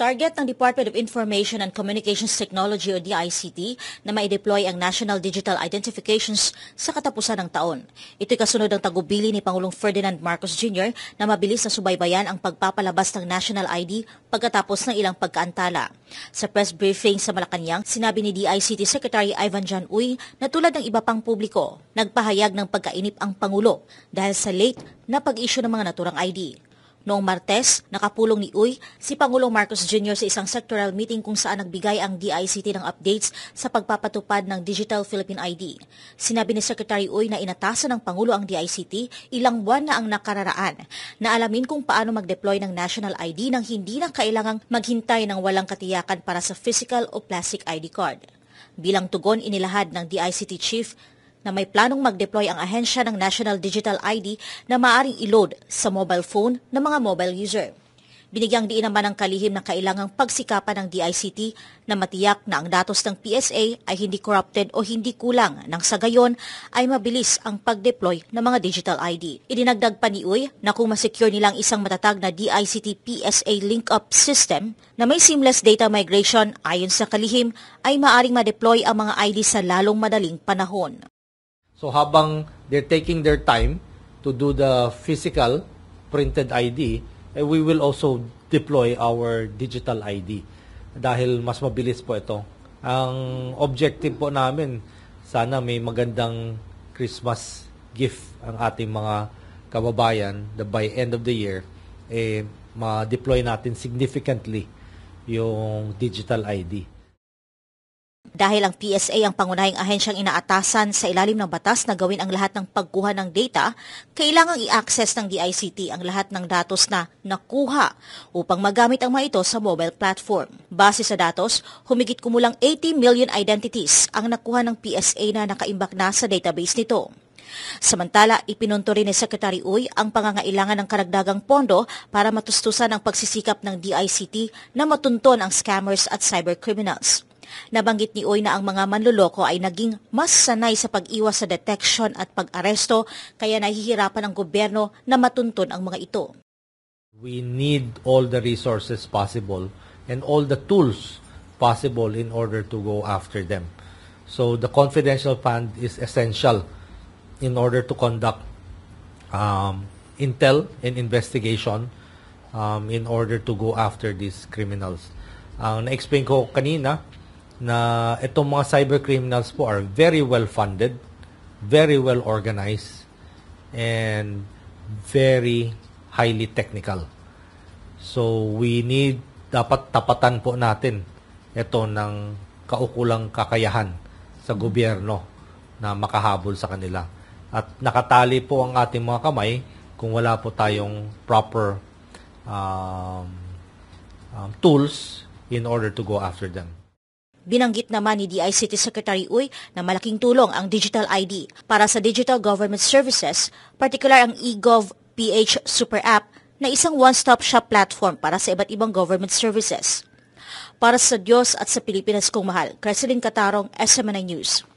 Target ng Department of Information and Communications Technology o DICT na mai-deploy ang National Digital Identifications sa katapusan ng taon. Ito'y kasunod ng tagubili ni Pangulong Ferdinand Marcos Jr. na mabilis na subaybayan ang pagpapalabas ng National ID pagkatapos ng ilang pagkaantala. Sa press briefing sa Malacanang, sinabi ni DICT Secretary Ivan Jan Uy na tulad ng iba pang publiko, nagpahayag ng pagkainip ang Pangulo dahil sa late na pag-issue ng mga naturang ID. Noong Martes, nakapulong ni Uy si Pangulong Marcos Jr. sa isang sectoral meeting kung saan nagbigay ang DICT ng updates sa pagpapatupad ng Digital Philippine ID. Sinabi ni Secretary Uy na inatasan ng Pangulo ang DICT ilang buwan na ang nakararaan na alamin kung paano mag-deploy ng national ID nang hindi na kailangang maghintay ng walang katiyakan para sa physical o plastic ID card. Bilang tugon inilahad ng DICT Chief na may planong mag-deploy ang ahensya ng National Digital ID na maaring i-load sa mobile phone ng mga mobile user. Binigyang diin naman ng kalihim na kailangang pagsikapan ng DICT na matiyak na ang datos ng PSA ay hindi corrupted o hindi kulang nang sa gayon ay mabilis ang pag-deploy ng mga digital ID. Idinagdag pa ni Uy na kung masecure nilang isang matatag na DICT PSA link-up system na may seamless data migration ayon sa kalihim ay maaring ma-deploy ang mga ID sa lalong madaling panahon. So habang they're taking their time to do the physical printed ID, eh, we will also deploy our digital ID dahil mas mabilis po ito. Ang objective po namin, sana may magandang Christmas gift ang ating mga kababayan that by end of the year, eh, ma-deploy natin significantly yung digital ID. Dahil ang PSA ang pangunahing ahensyang inaatasan sa ilalim ng batas na gawin ang lahat ng pagkuha ng data, kailangang i-access ng DICT ang lahat ng datos na nakuha upang magamit ang mga ito sa mobile platform. Base sa datos, humigit kumulang 80 million identities ang nakuha ng PSA na nakaimbak na sa database nito. Samantala, ipinunto rin ni Secretary Uy ang pangangailangan ng karagdagang pondo para matustusan ang pagsisikap ng DICT na matunton ang scammers at cybercriminals. Nabanggit ni Oy na ang mga manluloko ay naging mas sanay sa pag-iwas sa detection at pag-aresto kaya nahihirapan ang gobyerno na matuntun ang mga ito. We need all the resources possible and all the tools possible in order to go after them. So the confidential fund is essential in order to conduct um, intel and investigation um, in order to go after these criminals. Ang na-explain ko kanina, na itong mga cyber criminals po are very well funded, very well organized, and very highly technical. So we need, dapat tapatan po natin ito ng kaukulang kakayahan sa gobyerno na makahabol sa kanila. At nakatali po ang ating mga kamay kung wala po tayong proper um, um, tools in order to go after them. Binanggit naman ni DICT Secretary Uy na malaking tulong ang digital ID para sa digital government services, particular ang eGov PH Super App na isang one-stop shop platform para sa iba't ibang government services. Para sa Diyos at sa Pilipinas kong mahal, Kreslin Katarong, SMNI News.